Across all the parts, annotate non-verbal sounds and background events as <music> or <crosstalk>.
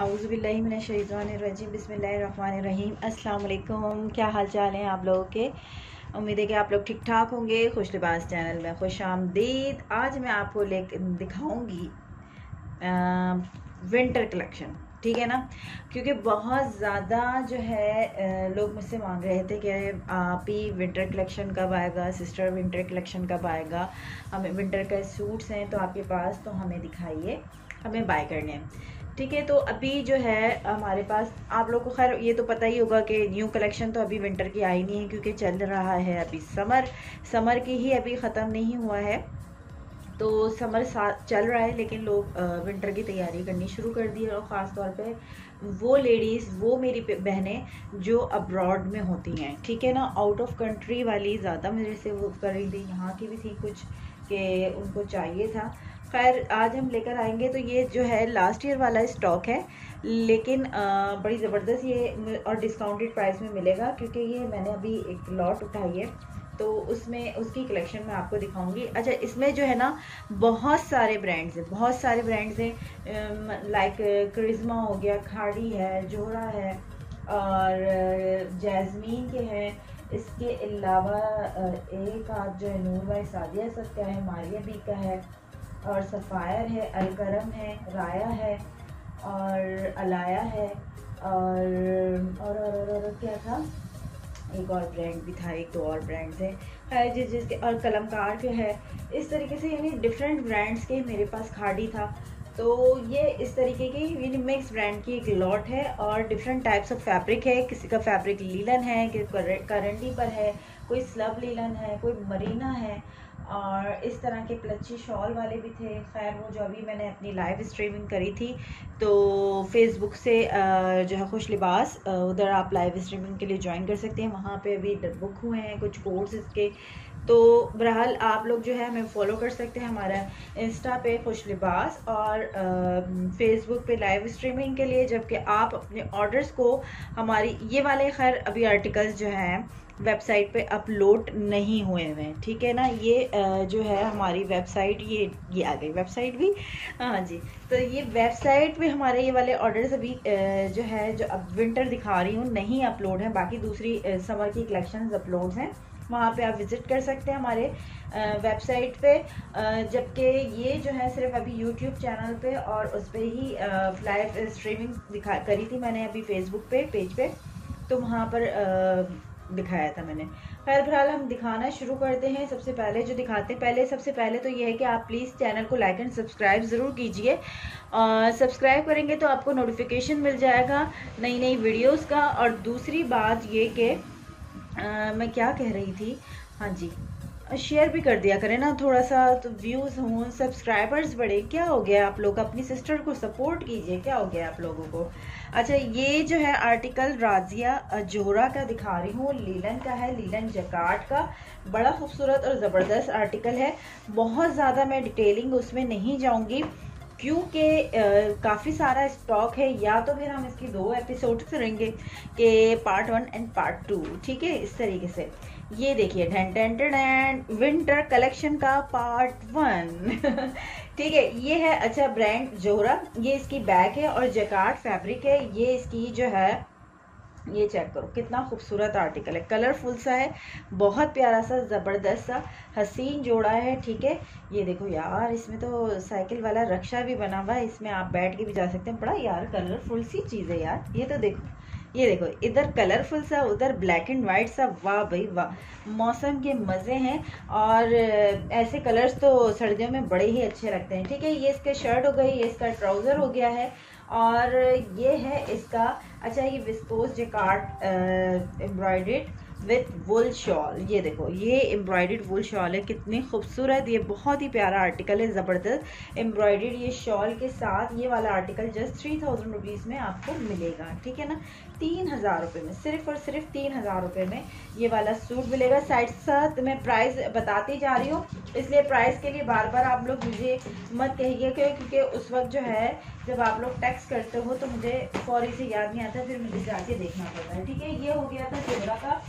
अउज़बिल्लिमिनशैज़वानिर्रजीम बिस्मिल्लाहिर्रहमानिर्रहीम अस्सलाम वालेकुम क्या हाल चाल हैं आप लोगों के? उम्मीद है कि आप लोग ठीक ठाक होंगे, खुश लिबास चैनल में खुश आमदीद। आज मैं आपको ले दिखाऊँगी विंटर कलेक्शन ठीक है ना? क्योंकि बहुत ज़्यादा जो है लोग मुझसे मांग रहे थे कि आप ही विंटर कलेक्शन कब आएगा सिस्टर विंटर कलेक्शन कब आएगा? हमें विंटर के सूट्स हैं तो आपके पास तो हमें दिखाइए, हमें बाय करने हैं। ठीक है तो अभी जो है, हमारे पास, आप लोग को खैर ये तो पता ही होगा कि न्यू कलेक्शन तो अभी विंटर की आई नहीं है क्योंकि चल रहा है अभी समर समर की ही अभी ख़त्म नहीं हुआ है। तो समर चल रहा है, लेकिन लोग विंटर की तैयारी करनी शुरू कर दी है और ख़ास तौर पे वो लेडीज़ वो मेरी बहनें जो अब्रॉड में होती हैं, ठीक है ना? आउट ऑफ़ कंट्री वाली ज़्यादा मेरे से वो कर रही थी, यहाँ की भी थी कुछ, कि उनको चाहिए था। खैर आज हम लेकर आएँगे तो ये जो है लास्ट ईयर वाला स्टॉक है लेकिन आ, बड़ी ज़बरदस्त ये और डिस्काउंटेड प्राइस में मिलेगा क्योंकि ये मैंने अभी एक लॉट उठाई है तो उसमें उसकी कलेक्शन मैं आपको दिखाऊँगी। अच्छा इसमें जो है ना बहुत सारे ब्रांड्स हैं बहुत सारे ब्रांड्स हैं लाइक क्रिज्मा हो गया खाड़ी है जोरा है और जैजमीन के हैं इसके अलावा एक आज जो है नूर भाई सादिया सब का है मारिया बी का है और सफ़ायर है अलकरम है राया है और अलाया है और और और, और, और, और क्या था? एक और ब्रांड भी था एक दो और ब्रांड्स हैं। जिस जिसके और कलमकार के है इस तरीके से यानी डिफरेंट ब्रांड्स के मेरे पास खाड़ी था। तो ये इस तरीके की यानी मिक्स ब्रांड की एक लॉट है और डिफरेंट टाइप्स ऑफ़ फैब्रिक है। किसी का फैब्रिक लीलन है कि करंडी पर है कोई स्लब लीलन है कोई मरीना है। और इस तरह के प्लची शॉल वाले भी थे। खैर, वो जो अभी मैंने अपनी लाइव स्ट्रीमिंग करी थी तो फेसबुक से जो है खुश लिबास उधर आप लाइव स्ट्रीमिंग के लिए ज्वाइन कर सकते हैं। वहाँ पे अभी बुक हुए हैं, कुछ कोर्स इसके तो बहरहाल, आप लोग जो है हमें फॉलो कर सकते हैं हमारा इंस्टा पे खुश लिबास और फेसबुक पे लाइव स्ट्रीमिंग के लिए, जबकि आप अपने ऑर्डर्स को, हमारी ये वाले खैर अभी आर्टिकल्स जो हैं वेबसाइट पे अपलोड नहीं हुए हुए हैं, ठीक है ना? ये जो है हमारी वेबसाइट, ये ये आ गई वेबसाइट भी। हाँ जी तो ये वेबसाइट पे हमारे ये वाले ऑर्डर्स अभी जो है, जो अब विंटर दिखा रही हूँ, नहीं अपलोड है, बाकी दूसरी समर की कलेक्शन अपलोड हैं, वहाँ पे आप विज़िट कर सकते हैं हमारे वेबसाइट पे। जबकि ये जो है सिर्फ़ अभी यूट्यूब चैनल पे और उस पर ही लाइव स्ट्रीमिंग दिखा, करी थी मैंने अभी फेसबुक पे पेज पे। तो वहाँ पर दिखाया था मैंने। खैर, फ़िलहाल हम दिखाना शुरू करते हैं। सबसे पहले जो दिखाते हैं, पहले, सबसे पहले तो ये है कि आप प्लीज़ चैनल को लाइक एंड सब्सक्राइब ज़रूर कीजिए। सब्सक्राइब करेंगे तो आपको नोटिफिकेशन मिल जाएगा नई नई वीडियोज़ का। और दूसरी बात ये कि मैं क्या कह रही थी? हाँ जी। शेयर भी कर दिया करें ना थोड़ा सा तो व्यूज़ हों सब्सक्राइबर्स बढ़े, क्या हो गया आप लोग? अपनी सिस्टर को सपोर्ट कीजिए, क्या हो गया आप लोगों को? अच्छा ये जो है आर्टिकल राजिया जोहरा का दिखा रही हूँ, लीलन का है, लीलन जकाट का, बड़ा खूबसूरत और ज़बरदस्त आर्टिकल है। बहुत ज़्यादा मैं डिटेलिंग उसमें नहीं जाऊँगी, क्योंकि काफ़ी सारा स्टॉक है, या तो फिर हम इसकी दो एपिसोड करेंगे, कि part one and part two ठीक है? इस तरीके से। ये देखिए एंड विंटर कलेक्शन का पार्ट वन <laughs> ठीक है, ये है अच्छा ब्रांड जोहरा ये इसकी बैग है और जकार्ड फैब्रिक है। ये इसकी जो है, ये चेक करो, कितना खूबसूरत आर्टिकल है। कलरफुल सा है, बहुत प्यारा सा, ज़बरदस्त सा, हसीन जोड़ा है, ठीक है। ये देखो यार, इसमें तो साइकिल वाला रक्षा भी बना हुआ है, इसमें आप बैठ के भी जा सकते हैं। बड़ा यार कलरफुल सी चीज़ है यार, ये तो देखो। ये देखो, इधर कलरफुल सा, उधर ब्लैक एंड वाइट सा, वाह भाई वाह। मौसम के मज़े हैं और ऐसे कलर्स तो सर्दियों में बड़े ही अच्छे लगते हैं। ठीक है, ये इसके शर्ट हो गई, ये इसका ट्राउज़र हो गया है और ये है इसका अच्छा ये viscose jacquard embroidered with wool shawl ये देखो, ये एम्ब्रॉयड वुल शॉल है, कितनी खूबसूरत, ये बहुत ही प्यारा आर्टिकल है, ज़बरदस्त। एम्ब्रॉयडेड ये शॉल के साथ ये वाला article just three thousand rupees में आपको मिलेगा, ठीक है ना? तीन हज़ार रुपये में, सिर्फ़ और सिर्फ़ तीन हज़ार रुपये में ये वाला सूट मिलेगा। साइड साथ मैं प्राइस बताती जा रही हूँ, इसलिए प्राइस के लिए बार बार आप लोग मुझे मत कहिए, क्योंकि उस वक्त जो है, जब आप लोग टैक्स करते हो तो मुझे फौरी से याद नहीं आता, फिर मुझे जाके देखना पड़ता है। ठीक है, ये हो गया था चेहरा का।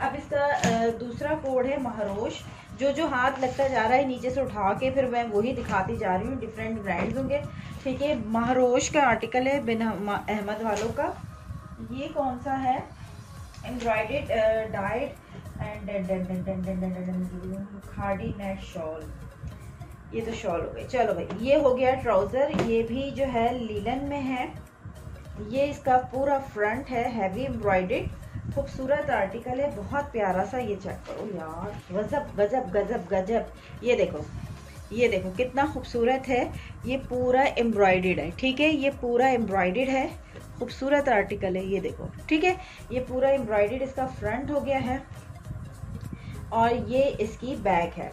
अब इसका दूसरा कोड है महारोश, जो जो हाथ लगता जा रहा है नीचे से उठा के, फिर मैं वही दिखाती जा रही हूँ डिफरेंट ब्रांड्स होंगे। ठीक है, महारोश का आर्टिकल है बिन अहमद वालों का। ये कौन सा है embroidered dyed and Khaadi net shawl ये तो शॉल हो गई चलो भाई ये हो गया ट्राउज़र ये भी जो है लीलन में है ये इसका पूरा फ्रंट है हैवी एम्ब्रॉयडेड खूबसूरत आर्टिकल है बहुत प्यारा सा ये चेक करो यार गजब गजब गजब गजब ये देखो ये देखो कितना खूबसूरत है ये पूरा एम्ब्रॉयडेड है ठीक है ये पूरा एम्ब्रॉयडेड है खूबसूरत आर्टिकल है, ये देखो। ठीक है? ये पूरा एम्ब्रॉयडेड इसका फ्रंट हो गया है और ये इसकी बैक है।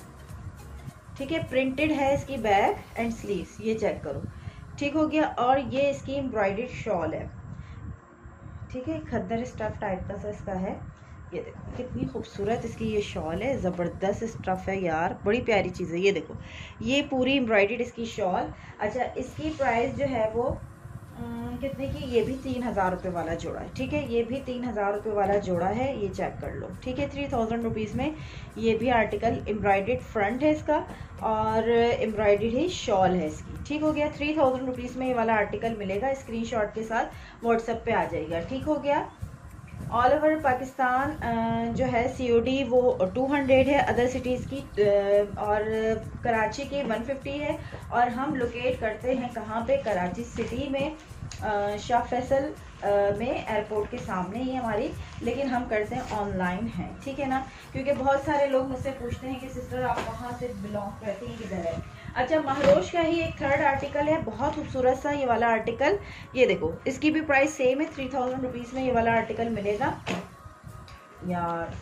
ठीक है? प्रिंटेड है इसकी बैक एंड स्लीव्स ये चेक करो। ठीक हो गया? और ये इसकी एम्ब्रॉयडेड शॉल है। ठीक है? खद्दर स्टफ़ टाइप का सा इसका है। ये देखो, कितनी खूबसूरत इसकी ये शॉल है। ज़बरदस्त स्टफ़ है यार। बड़ी प्यारी चीज़ है, ये देखो। ये पूरी एम्ब्रॉयडेड इसकी शॉल अच्छा इसकी प्राइस जो है वो कितने की? ये भी तीन हज़ार रुपये वाला जोड़ा है, ठीक है? ये भी तीन हज़ार रुपये वाला जोड़ा है, ये चेक कर लो, ठीक है? थ्री थाउज़ेंड रुपीज़ में ये भी आर्टिकल एम्ब्रॉयडेड फ्रंट है इसका और एम्ब्रॉयडेड ही शॉल है इसकी, ठीक हो गया? थ्री थाउज़ेंड रुपीज़ में ये वाला आर्टिकल मिलेगा स्क्रीनशॉट के साथ व्हाट्सएप पे आ जाएगा, ठीक हो गया? ऑल ओवर पाकिस्तान जो है सीओडी वो 200 है अदर सिटीज़ की और कराची की 150 है, और हम लोकेट करते हैं कहाँ पे? कराची सिटी में शाह फैसल में एयरपोर्ट के सामने ही हमारी, लेकिन हम करते हैं ऑनलाइन है, ठीक है ना? क्योंकि बहुत सारे लोग मुझसे पूछते हैं कि, सिस्टर, आप कहाँ से बिलोंग करती हैं, किधर है? अच्छा महरोश का ही एक थर्ड आर्टिकल है, बहुत खूबसूरत सा ये वाला आर्टिकल ये देखो, इसकी भी प्राइस सेम है थ्री थाउज़ेंड रुपीज़ में ये वाला आर्टिकल मिलेगा। यार,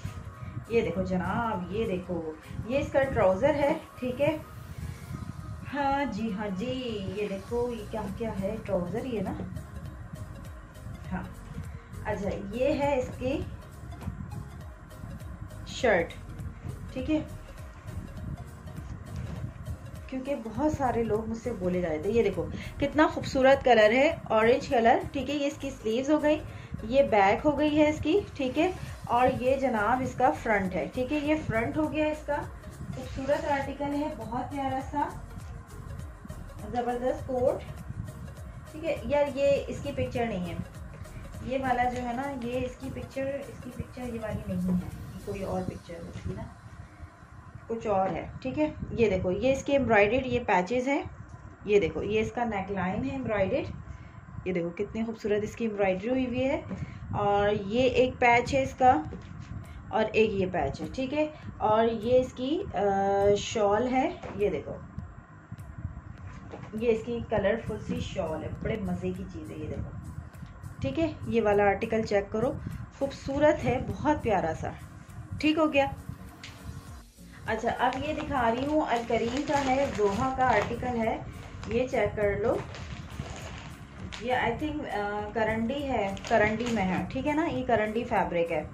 ये देखो जनाब, ये देखो, ये इसका ट्राउज़र है, ठीक है? हाँ जी हाँ जी, ये देखो, ये क्या क्या है ट्राउज़र ये ना? हाँ अच्छा ये है इसकी शर्ट ठीक है? क्योंकि बहुत सारे लोग मुझसे बोले जा रहे थे, ये देखो, कितना खूबसूरत कलर है ऑरेंज कलर, ठीक है, ये इसकी स्लीव्स हो गई, ये बैक हो गई है इसकी, ठीक है, और ये जनाब इसका फ्रंट है, ठीक है, ये फ्रंट हो गया इसका, खूबसूरत आर्टिकल है, बहुत प्यारा सा, ज़बरदस्त कोट ठीक है, यार ये इसकी पिक्चर नहीं है, ये वाला जो है ना, ये इसकी पिक्चर इसकी पिक्चर ये वाली नहीं है कोई और पिक्चर है ना? कुछ और है, ठीक है? ये देखो, ये इसके एम्ब्रॉयडेड ये पैचेज है। ये देखो, ये इसका नेक लाइन है एम्ब्रॉयडेड ये देखो, कितनी खूबसूरत इसकी एम्ब्रॉयडरी हुई हुई है। और ये एक पैच है इसका, और एक ये पैच है, ठीक है? और ये इसकी शॉल है, ये देखो। ये इसकी कलरफुल सी शॉल है, बड़े मज़े की चीज़ है ये देखो। ठीक है? ये वाला आर्टिकल चेक करो। खूबसूरत है, बहुत प्यारा सा। ठीक हो गया? अच्छा अब ये दिखा रही हूँ अल करीम का है जोहा का आर्टिकल है, ये चेक कर लो। ये आई थिंक करंडी है, करंडी में है, ठीक है ना? ये करंडी फैब्रिक है।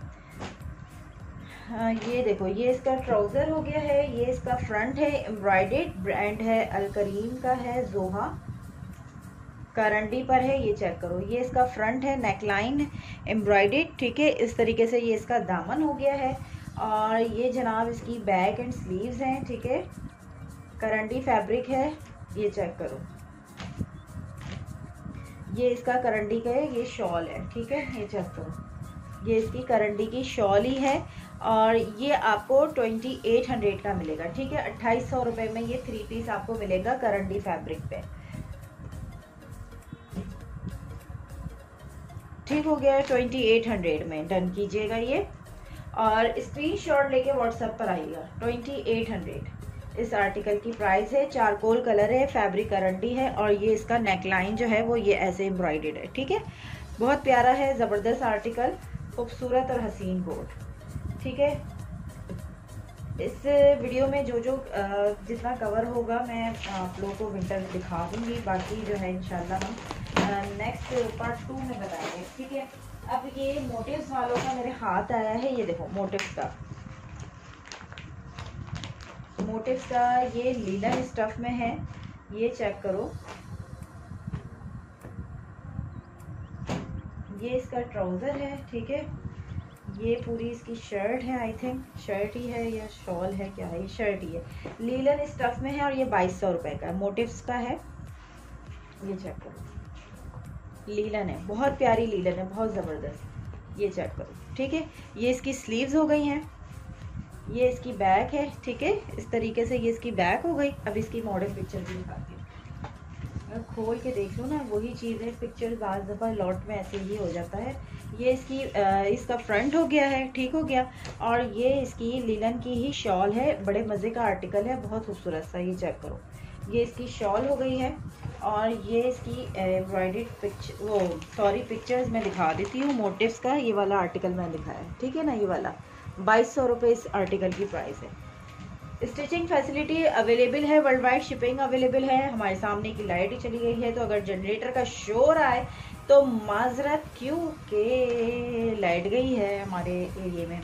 ये देखो, ये इसका ट्राउज़र हो गया है, ये इसका फ्रंट है एम्ब्रॉयडेड ब्रांड है अल करीम का है जोहा करंडी पर है, ये चेक करो। ये इसका फ्रंट है नेकलाइन एम्ब्रॉयडेड ठीक है? इस तरीके से ये इसका दामन हो गया है। और ये जनाब इसकी बैक एंड स्लीव्स हैं, ठीक है? करंटी फैब्रिक है, ये चेक करो। ये इसका करंडी का है, ये शॉल है, ठीक है? ये चेक करो। ये इसकी करंडी की शॉल ही है और ये आपको ट्वेंटी एट हंड्रेड का मिलेगा, ठीक है? अट्ठाईस सौ रुपये में ये थ्री पीस आपको मिलेगा करंडी फैब्रिक पे। ठीक हो गया ट्वेंटी एट हंड्रेड में, डन कीजिएगा ये। और स्क्रीन शॉट लेके व्हाट्सएप पर आइएगा। ट्वेंटी एट हंड्रेड इस आर्टिकल की प्राइस है चारकोल कलर है फैब्रिक करंडी है और ये इसका नेकलाइन जो है वो ये ऐसे एम्ब्रॉयडेड है, ठीक है? बहुत प्यारा है, ज़बरदस्त आर्टिकल खूबसूरत और हसीन कोट ठीक है? इस वीडियो में जो जो जितना कवर होगा मैं आप लोगों को विंटर दिखा दूँगी, बाकी जो है, इंशाल्लाह हम नेक्स्ट पार्ट टू में बताएँगे, ठीक है? अब ये मोटिव्स वालों का मेरे हाथ आया है, ये देखो मोटिव्स का। मोटिव्स का ये लीलन स्टफ़ में है, ये चेक करो। ये इसका ट्राउज़र है, ठीक है? ये पूरी इसकी शर्ट है आई थिंक शर्ट ही है या शॉल है, क्या है? शर्ट ही है। लीलन स्टफ़ में है और ये बाईस सौ रुपये का मोटिव्स का है। ये चेक करो। लीलन है, बहुत प्यारी लीलन है, बहुत ज़बरदस्त। ये चेक करो, ठीक है? ये इसकी स्लीव्स हो गई हैं, ये इसकी बैक है, ठीक है? इस तरीके से ये इसकी बैक हो गई। अब इसकी मॉडल पिक्चर भी दिखाती हूँ। खोल के देख लो ना, वही चीज़ है पिक्चर बाज दफ़ा लॉट में ऐसे ही हो जाता है। ये इसकी इसका फ्रंट हो गया है, ठीक हो गया। और ये इसकी लीलन की ही शॉल है, बड़े मज़े का आर्टिकल है, बहुत खूबसूरत सा ये चेक करो। ये इसकी शॉल हो गई है और ये इसकी एम्ब्रॉयड पिक्चर वो सॉरी पिक्चर्स मैं दिखा देती हूँ मोटिव्स का, ये वाला आर्टिकल मैंने दिखाया ठीक है ना, ये वाला। बाईस सौ रुपये इस आर्टिकल की प्राइस है। स्टिचिंग फैसिलिटी अवेलेबल है वर्ल्ड वाइड शिपिंग अवेलेबल है, हमारे सामने की लाइट ही चली गई है तो अगर जनरेटर का शोर आए तो माजरत क्यों के लाइट गई है हमारे एरिए में?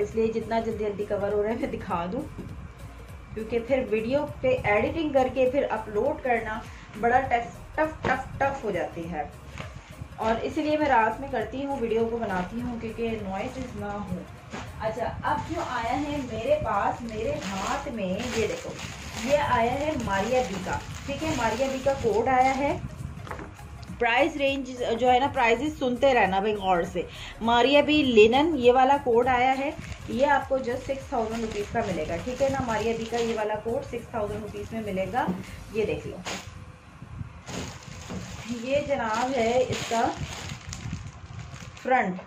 इसलिए जितना जल्दी जल्दी कवर हो रहा है, मैं दिखा दूँ। क्योंकि फिर वीडियो पे एडिटिंग करके फिर अपलोड करना बड़ा टफ टफ टफ टफ हो जाती है। और इसीलिए मैं रात में करती हूँ, वीडियो को बनाती हूँ, क्योंकि नॉइज़ ना हो। अच्छा अब जो आया है मेरे पास, मेरे हाथ में, ये देखो, ये आया है मारिया बी का। ठीक है, मारिया बी का कोड आया है। प्राइस रेंज जो है ना प्राइजेस सुनते रहना भाई गौर से। मारिया बी लिनन ये वाला कोड आया है, ये आपको जस्ट सिक्स थाउज़ेंड रुपीज़ का मिलेगा, ठीक है ना? मारिया बी का ये वाला कोड सिक्स थाउज़ेंड रुपीज़ में मिलेगा, ये देख लो। ये जनाब है इसका फ्रंट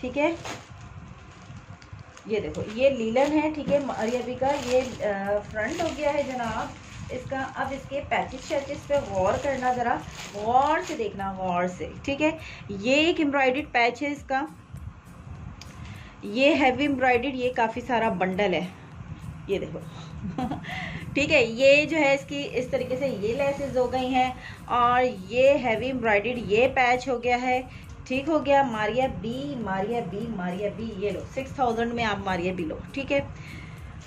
ठीक है? ये देखो, ये लीलन है, ठीक है? अरबी का ये फ्रंट हो गया है जनाब। इसका अब इसके पैचेस शैचेस पे गौर करना ज़रा, गौर से देखना, गौर से, ठीक है? ये एक एम्ब्रॉयड पैच है इसका। ये हैवी एम्ब्रॉयड ये काफ़ी सारा बंडल है। ये देखो। <laughs> ठीक है, ये जो है इसकी, इस तरीके से ये लेसेस हो गई हैं और ये हैवी एम्ब्रॉयड ये पैच हो गया है। ठीक हो गया, Maria B Maria B Maria B ये लो सिक्स थाउज़ेंड में आप मारिया बी लो, ठीक है?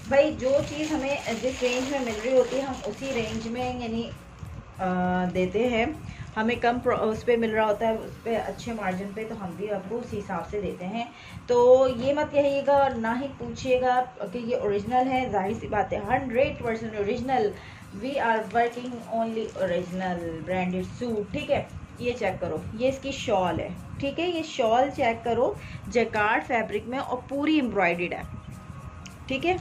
भाई, जो चीज़ हमें जिस रेंज में मिल रही होती है, हम उसी रेंज में यानी देते हैं। हमें कम उस पर मिल रहा होता है, उस पर अच्छे मार्जिन पे तो हम भी आपको उसी हिसाब से देते हैं। तो ये मत कहिएगा और ना ही पूछिएगा कि ये ओरिजिनल है। ज़ाहिर सी बात है hundred percent original we are working only original branded suit ठीक है? ये चेक करो। ये इसकी शॉल है, ठीक है? ये शॉल चेक करो जैकार्ड फैब्रिक में और पूरी एम्ब्रॉयड है, ठीक है?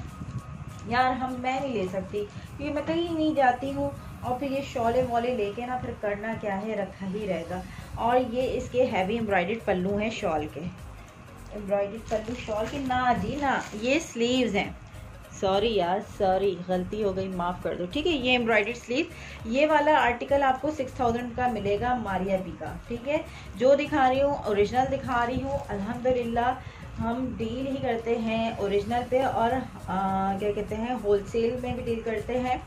यार हम, मैं नहीं ले सकती। क्योंकि मैं कहीं नहीं जाती हूँ, और फिर ये शॉले वॉले लेके ना, फिर करना क्या है, रखा ही रहेगा। और ये इसके हैवी एम्ब्रॉयड पल्लू हैं शॉल के। एम्ब्रॉयड पल्लू, शॉल के? ना जी, ना। ये स्लीव्स हैं। सॉरी यार सॉरी गलती हो गई, माफ़ कर दो। ठीक है, ये एम्ब्रॉयड स्लीव ये वाला आर्टिकल आपको सिक्स थाउज़ेंड का मिलेगा, मारिया बी का। ठीक है? जो दिखा रही हूँ ओरिजिनल दिखा रही हूँ, अल्हम्दुलिल्लाह। हम डील ही करते हैं ओरिजिनल पे और आ, क्या कहते हैं होलसेल में भी डील करते हैं।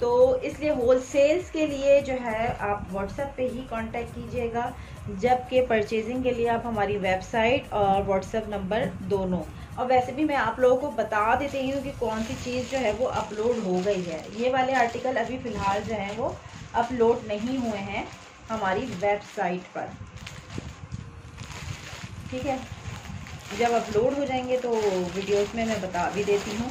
तो इसलिए होलसेल्स के लिए जो है आप व्हाट्सएप पे ही कांटेक्ट कीजिएगा जबकि परचेजिंग के लिए आप हमारी वेबसाइट और व्हाट्सएप नंबर दोनों। और वैसे भी मैं आप लोगों को बता देती हूँ कि कौन सी चीज़ जो है वो अपलोड हो गई है। ये वाले आर्टिकल अभी फ़िलहाल जो है वो अपलोड नहीं हुए हैं हमारी वेबसाइट पर। ठीक है? जब अपलोड हो जाएँगे तो वीडियोस में मैं बता भी देती हूँ।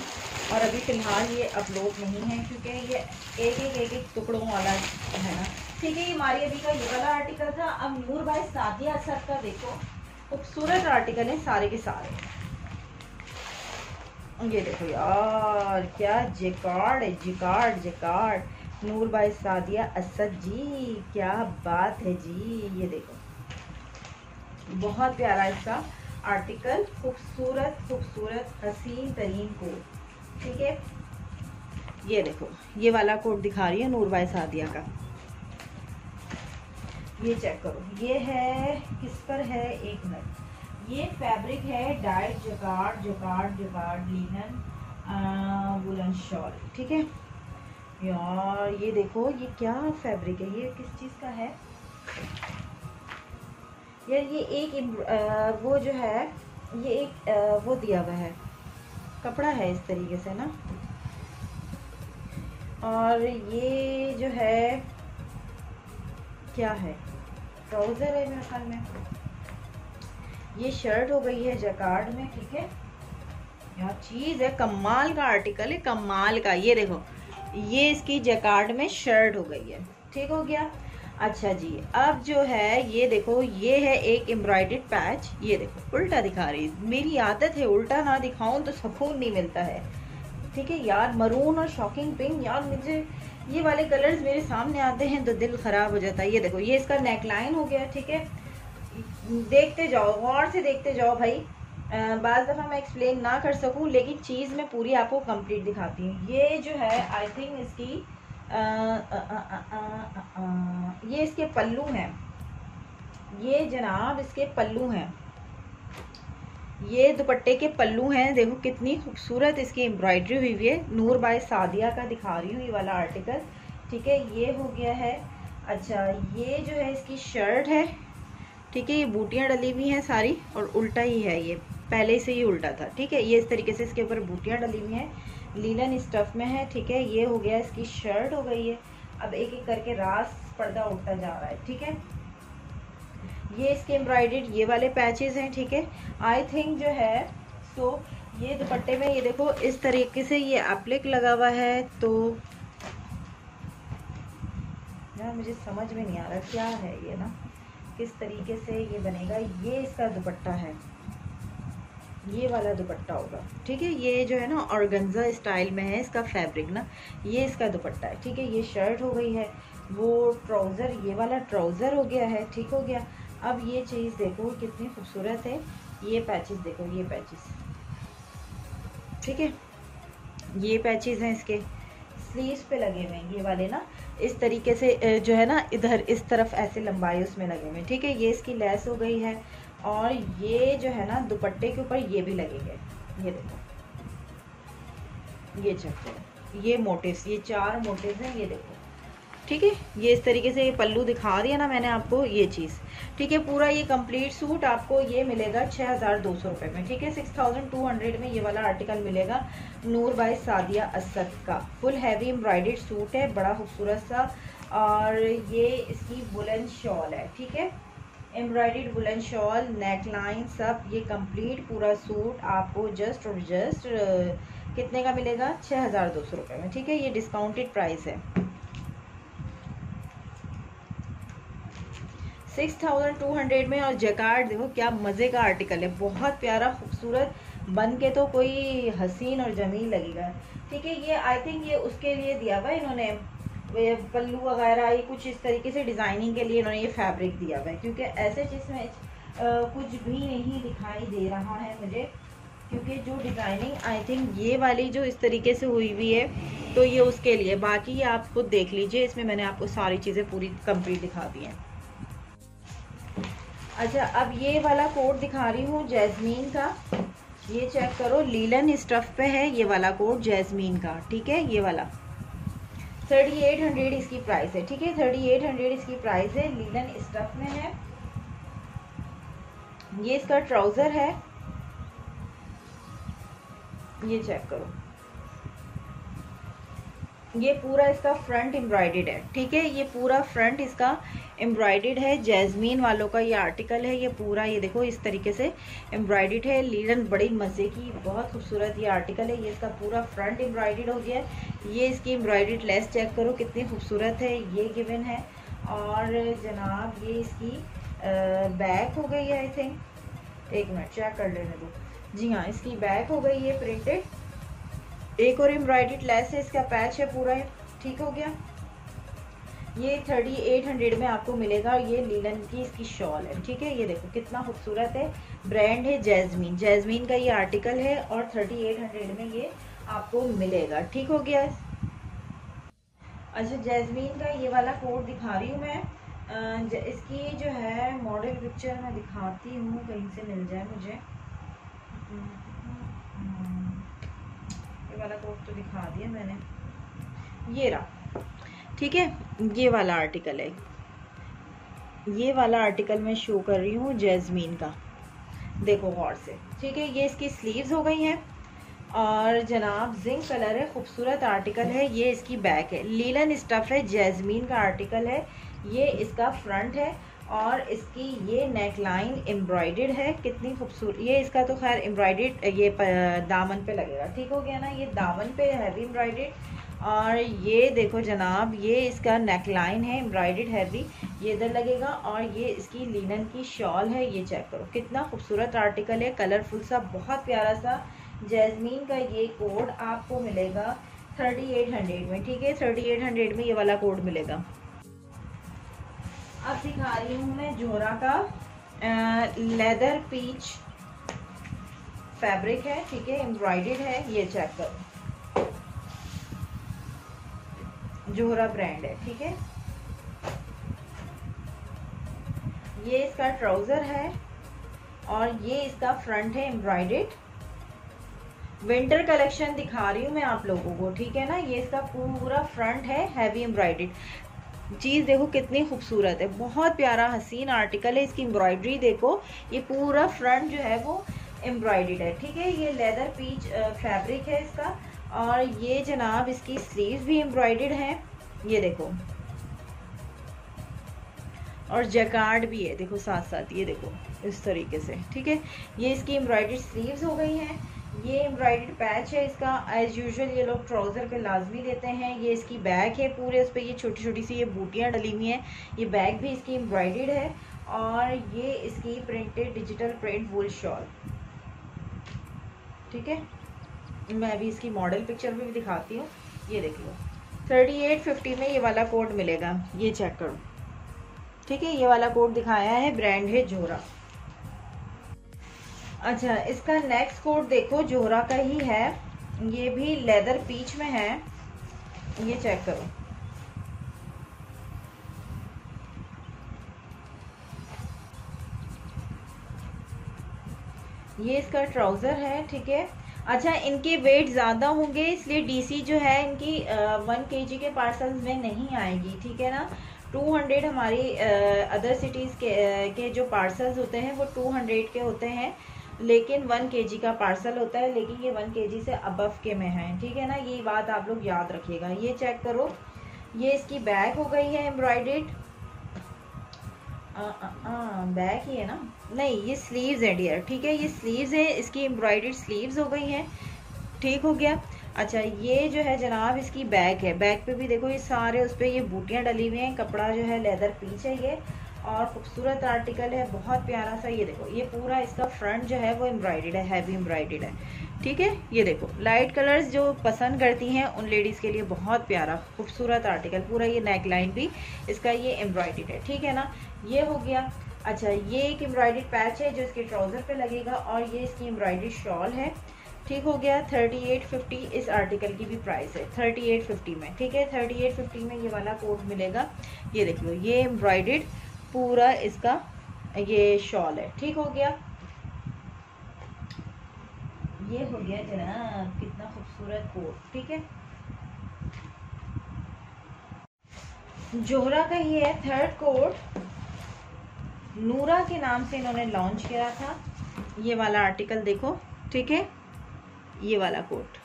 और अभी फ़िलहाल ये अपलोड नहीं है क्योंकि ये एक एक एक एक टुकड़ों वाला है ना। ठीक है, ये मारी अभी का ये वाला आर्टिकल था। अब नूर भाई सादिया असर का देखो। खूबसूरत आर्टिकल है सारे के सारे। ये देखो यार, क्या जिकार्ड है जिकार्ड जिकार्ड नूर भाई सादिया असद जी, क्या बात है जी, ये देखो। बहुत प्यारा इसका। आर्टिकल खूबसूरत खूबसूरत, हसीन, तरीन को ठीक है? ये देखो, ये वाला कोट दिखा रही है नूरबाई सादिया का। ये चेक करो, ये है, किस पर है? एक मिनट ये फैब्रिक है dyed jacquard jacquard jacquard linen woollen shawl ठीक है? यार, ये देखो, ये क्या फैब्रिक है? ये किस चीज़ का है? यार ये एक वो जो है, ये एक वो दिया हुआ है। कपड़ा है इस तरीके से ना। और ये जो है, क्या है? ट्राउज़र है मेरे ख्याल में। ये शर्ट हो गई है जकार्ड में, ठीक है? यार चीज़ है? कमाल का आर्टिकल है, कमाल का। ये देखो, ये इसकी जकार्ड में शर्ट हो गई है। ठीक हो गया? अच्छा जी, अब जो है, ये देखो, ये है एक एम्ब्रॉयडेड पैच ये देखो, उल्टा दिखा रही मेरी आदत है, उल्टा ना दिखाऊँ तो सुकून नहीं मिलता है। ठीक है, यार मरून और शॉकिंग पिंक यार, मुझे ये वाले कलर्स मेरे सामने आते हैं तो दिल ख़राब हो जाता है। ये देखो, ये इसका नेकलाइन हो गया, ठीक है। देखते जाओ, गौर से देखते जाओ भाई। बाज़ दफ़ा मैं एक्सप्लेन ना कर सकूँ, लेकिन चीज़ मैं पूरी आपको कंप्लीट दिखाती हूँ। ये जो है आई थिंक इसकी ये इसके पल्लू हैं। ये जनाब इसके पल्लू हैं। ये दुपट्टे के पल्लू हैं। देखो कितनी खूबसूरत इसकी एम्ब्रॉयडरी हुई हुई है। नूर बाय सादिया का दिखा रही हूँ ये वाला आर्टिकल ठीक है, ये हो गया है। अच्छा ये जो है इसकी शर्ट है। ठीक है, ये बूटियाँ डली हुई हैं सारी और उल्टा ही है ये। पहले से ही उल्टा था। ठीक है, ये इस तरीके से इसके ऊपर बूटियाँ डली हुई हैं। लीलन स्टफ़ में है, ठीक है? ये हो गया, इसकी शर्ट हो गई है। अब एक एक करके रास पर्दा उठता जा रहा है, ठीक है? ये इसके एम्ब्रॉयडेड ये वाले पैचेज हैं, ठीक है? आई थिंक जो है सो तो ये दुपट्टे में, ये देखो, इस तरीके से ये एप्लिक लगा हुआ है तो यार मुझे समझ में नहीं आ रहा क्या है ये ना? किस तरीके से ये बनेगा? ये इसका दुपट्टा है। ये वाला दुपट्टा होगा। ठीक है, ये जो है ना ऑर्गेन्जा स्टाइल में है इसका फैब्रिक ना, ये इसका दुपट्टा है। ठीक है, ये शर्ट हो गई है, वो ट्राउज़र ये वाला ट्राउज़र हो गया है, ठीक हो गया। अब ये चीज़ देखो कितनी खूबसूरत है, ये पैचेस देखो, ये पैचेस ठीक है, ये पैचेस हैं इसके स्लीव्स पे लगे हुए हैं ये वाले ना, इस तरीके से जो है ना, इधर इस तरफ़ ऐसे लंबाई उसमें लगे हुए हैं। ठीक है, ये इसकी लेस हो गई है और ये जो है ना, दुपट्टे के ऊपर ये भी लगेंगे। ये देखो। ये चेक ये मोटिव्स, ये चार मोटिव्स हैं, ये देखो। ठीक है? ये इस तरीके से ये पल्लू दिखा दिया ना मैंने आपको, ये चीज़। ठीक है? पूरा ये कंप्लीट सूट आपको ये मिलेगा छः हज़ार दो सौ रुपये में। ठीक है? सिक्स थाउज़ेंड टू हंड्रेड में ये वाला आर्टिकल मिलेगा नूर बाई सादिया असद का। फुल हैवी एम्ब्रॉयडेड सूट है, बड़ा खूबसूरत सा। और ये इसकी बुलंद शॉल है। ठीक है? एम्ब्रॉयड बुलन शॉल नेक लाइन सब, ये कंप्लीट पूरा सूट आपको जस्ट और जस्ट कितने का मिलेगा? छः हज़ार दो सौ रुपये में, ठीक है? ये डिस्काउंटेड प्राइस है। सिक्स थाउज़ेंड टू हंड्रेड में और जैकार्ड देखो क्या मज़े का आर्टिकल है। बहुत प्यारा, खूबसूरत, बन के तो कोई हसीन और ज़मीन लगेगा। ठीक है, ये आई थिंक ये उसके लिए दिया हुआ इन्होंने। पल्लू वगैरह, ये कुछ इस तरीके से डिज़ाइनिंग के लिए इन्होंने ये फैब्रिक दिया हुआ है। क्योंकि ऐसे चीज़ में कुछ भी नहीं दिखाई दे रहा है मुझे। क्योंकि जो डिज़ाइनिंग आई थिंक ये वाली जो इस तरीके से हुई हुई है तो ये उसके लिए। बाकी ये आप खुद देख लीजिए, इसमें मैंने आपको सारी चीज़ें पूरी कंप्लीट दिखा दी हैं। अच्छा अब ये वाला कोट दिखा रही हूँ, जैस्मीन का। ये चेक करो, लीलन स्टफ़ पे है ये वाला कोट जैस्मीन का। ठीक है, ये वाला। थर्टी एट हंड्रेड इसकी प्राइस है, ठीक है? थर्टी एट हंड्रेड इसकी प्राइस है लीलन स्टफ़ में है। ये इसका ट्राउज़र है। ये चेक करो। ये पूरा इसका फ्रंट एम्ब्रॉयडेड है, ठीक है? ये पूरा फ्रंट इसका एम्ब्रॉयडेड है जैजमीन वालों का ये आर्टिकल है, ये पूरा ये देखो इस तरीके से एम्ब्रॉयडेड है लीलन बड़ी मज़े की, बहुत खूबसूरत ये आर्टिकल है, ये इसका पूरा फ्रंट एम्ब्रॉयडेड हो गया है। ये इसकी एम्ब्रॉयडेड लेस चेक करो, कितनी खूबसूरत है, ये गिवन है। और जनाब, ये इसकी बैक हो गई है आई थिंक एक मिनट चेक कर लेने दो। जी हाँ इसकी बैक हो गई है प्रिंटेड एक और एम्ब्रॉयडेड लेस है, इसका पैच है, पूरा ठीक हो गया? ये थर्टी एट हंड्रेड में आपको मिलेगा, ये लीलन की इसकी शॉल है, ठीक है? ये देखो कितना खूबसूरत है ब्रांड है जैजमीन जैजमीन का ये आर्टिकल है और थर्टी एट हंड्रेड में ये आपको मिलेगा, ठीक हो गया? अच्छा जैजमीन का ये वाला कोड दिखा रही हूँ मैं। इसकी जो है मॉडल पिक्चर मैं दिखाती हूँ, कहीं से मिल जाए मुझे। ये वाला कोड तो दिखा दिया मैंने। ये रहा। ठीक है? ये वाला आर्टिकल है। ये वाला आर्टिकल मैं शो कर रही हूँ जैजमीन का। देखो गौर से। ठीक है? ये इसकी स्लीव्स हो गई हैं। और जनाब जिंक कलर है, खूबसूरत आर्टिकल है। ये इसकी बैक है। लीलन स्टफ़ है जैजमीन का आर्टिकल है। ये इसका फ्रंट है। और इसकी ये नेक लाइन एम्ब्रॉयडेड है। कितनी खूबसूरत, ये इसका तो खैर एम्ब्रॉयडेड ये दामन पे लगेगा। ठीक हो गया ना? ये दामन पे हैवी एम्ब्रॉयडेड और ये देखो जनाब, ये इसका नेक लाइन है एम्ब्रॉयडेड हैवी ये इधर लगेगा और ये इसकी लिनन की शॉल है, ये चेक करो। कितना खूबसूरत आर्टिकल है कलरफुल सा, बहुत प्यारा सा। जैजमीन का ये कोड आपको मिलेगा थर्टी एट हंड्रेड में। ठीक है? थर्टी एट हंड्रेड में ये वाला कोड मिलेगा। अब दिखा रही हूँ मैं जोरा का। लेदर पीच फैब्रिक है, ठीक है, एम्ब्रॉयडेड है, ये चेक करो। जोहरा ब्रांड है, ठीक है। ये इसका ट्राउज़र है और ये इसका फ्रंट है एम्ब्रॉयडेड विंटर कलेक्शन दिखा रही हूँ मैं आप लोगों को, ठीक है ना? ये इसका पूरा फ्रंट है हैवी एम्ब्रॉयडेड चीज़ देखो कितनी खूबसूरत है। बहुत प्यारा हसीन आर्टिकल है, इसकी एम्ब्रॉयडरी देखो। ये पूरा फ्रंट जो है वो एम्ब्रॉयडेड है, ठीक है? ये लेदर पीच फैब्रिक है इसका। और ये जनाब इसकी स्लीव्स भी एम्ब्रॉयडेड है। ये देखो। और जैकार्ड भी है, देखो साथ साथ ये देखो, इस तरीके से, ठीक है? ये इसकी एम्ब्रॉयड स्लीव्स हो गई हैं। ये एम्ब्रॉयड पैच है, इसका एज यूजल ये लोग ट्राउज़र पे लाजमी देते हैं, ये इसकी बैग है पूरे उस पर ये छोटी छोटी सी ये बूटियाँ डली हुई हैं, ये बैग भी इसकी एम्ब्रॉयड है और ये इसकी printed digital print wool shawl ठीक है? मैं अभी इसकी मॉडल पिक्चर भी दिखाती हूँ, ये देख लो। थर्टी एट फिफ्टी में ये वाला कोड मिलेगा, ये चेक करो। ठीक है? ये वाला कोड दिखाया है ब्रांड है जोरा। अच्छा इसका नेक्स्ट कोट देखो जोहरा का ही है। ये भी लेदर पीच में है। ये चेक करो। ये इसका ट्राउज़र है ठीक है। अच्छा इनके वेट ज़्यादा होंगे इसलिए डीसी जो है इनकी वन केजी के पार्सल में नहीं आएगी ठीक है ना? 200 हमारी अदर सिटीज़ के, के जो पार्सल्स होते हैं वो 200 के होते हैं। लेकिन वन के का पार्सल होता है, लेकिन ये वन के से अबव के में है। ठीक है ना? ये बात आप लोग याद रखिएगा। ये चेक करो। ये इसकी बैग हो गई है एम्ब्रॉयडेड बैग ही है ना? नहीं, ये स्लीव्स है डियर ठीक है? ये स्लीव्स है, इसकी एम्ब्रॉयडेड स्लीव्स हो गई हैं। ठीक हो गया? अच्छा ये जो है जनाब, इसकी बैग है। बैग पे भी देखो, ये सारे उस पर ये बूटियाँ डली हुई हैं, कपड़ा जो है लेदर पीछे है ये। और खूबसूरत आर्टिकल है, बहुत प्यारा सा, ये देखो, ये पूरा इसका फ्रंट जो है वो एम्ब्रॉयडेड है हैवी एम्ब्रॉयडेड है। ठीक है? ये देखो लाइट कलर्स जो पसंद करती हैं उन लेडीज़ के लिए बहुत प्यारा, खूबसूरत आर्टिकल, पूरा ये नेक लाइन भी इसका ये एम्ब्रॉयडेड है। ठीक है ना? ये हो गया अच्छा ये एक एम्ब्रॉयडेड पैच है जो इसके ट्राउज़र पे लगेगा और ये इसकी एम्ब्रॉयडेड शॉल है। ठीक हो गया थर्टी एट फिफ्टी इस आर्टिकल की भी प्राइस है थर्टी एट फिफ्टी में। ठीक है? थर्टी एट फिफ्टी में ये वाला कोट मिलेगा। ये देख लो ये एम्ब्रॉयडेड पूरा इसका ये शॉल है। ठीक हो गया? ये हो गया जनाब, कितना खूबसूरत कोट, ठीक है? जोहरा का ये है थर्ड कोट नूरा के नाम से इन्होंने लॉन्च किया था। ये वाला आर्टिकल देखो, ठीक है? ये वाला कोट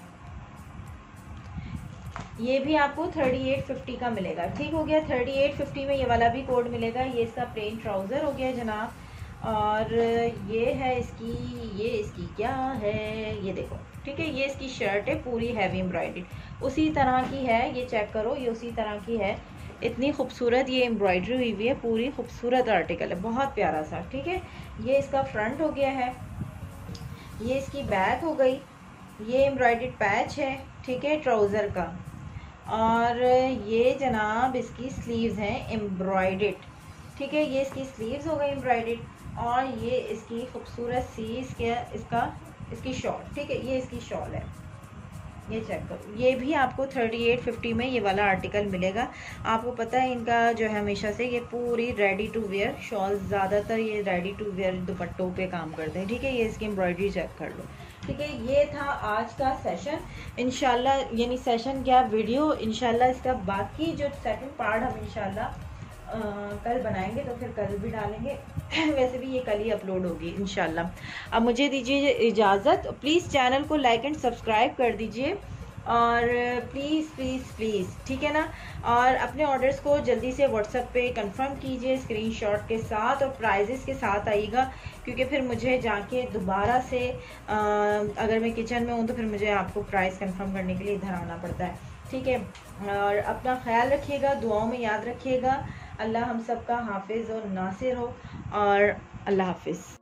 ये भी आपको थर्टी एट फिफ्टी का मिलेगा। ठीक हो गया थर्टी एट फिफ्टी में ये वाला भी कोड मिलेगा। ये इसका प्लेन ट्राउज़र हो गया जनाब। और ये है इसकी, ये इसकी क्या है? ये देखो, ठीक है, ये इसकी शर्ट है, पूरी हैवी एम्ब्रॉयडरी उसी तरह की है, ये चेक करो, ये उसी तरह की है। इतनी खूबसूरत ये एम्ब्रॉयडरी हुई हुई है, पूरी खूबसूरत आर्टिकल है, बहुत प्यारा सा, ठीक है? ये इसका फ्रंट हो गया है। ये इसकी बैक हो गई। ये एम्ब्रॉयड पैच है, ठीक है ट्राउज़र का। और ये जनाब इसकी स्लीव्स हैं एम्ब्रॉयडेड ठीक है, ये इसकी स्लीव्स हो गई एम्ब्रॉयडेड और ये इसकी खूबसूरत सी इसके, इसका, इसकी शॉल ठीक है, ये इसकी शॉल है। ये चेक करो। ये भी आपको थर्टी एट फिफ्टी में ये वाला आर्टिकल मिलेगा। आपको पता है इनका जो है हमेशा से ये पूरी रेडी टू वेयर शॉल ज़्यादातर ये रेडी टू वेयर दुपट्टों पे काम करते हैं। ठीक है, ये इसकी एम्ब्रॉयडरी चेक कर लो। ठीक है, ये था आज का सेशन इनशाला यानी सेशन क्या वीडियो इनशाला इसका बाकी जो सेकंड पार्ट हम इनशाला कल बनाएँगे तो फिर कल भी डालेंगे. <clears throat> वैसे भी ये कल ही अपलोड होगी इनशाला अब मुझे दीजिए इजाज़त. प्लीज़ चैनल को लाइक एंड सब्सक्राइब कर दीजिए. और प्लीज़ प्लीज़ प्लीज़ ठीक है ना? और अपने ऑर्डर्स को जल्दी से व्हाट्सएप पे कंफर्म कीजिए स्क्रीनशॉट के साथ और प्राइजेस के साथ आइएगा क्योंकि फिर मुझे जाके दोबारा से आ, अगर मैं किचन में हूँ तो फिर मुझे आपको प्राइस कंफर्म करने के लिए इधर आना पड़ता है ठीक है? और अपना ख्याल रखिएगा दुआओं में याद रखिएगा। अल्लाह हम सब का हाफिज़ और नासिर हो और अल्लाह हाफिज़।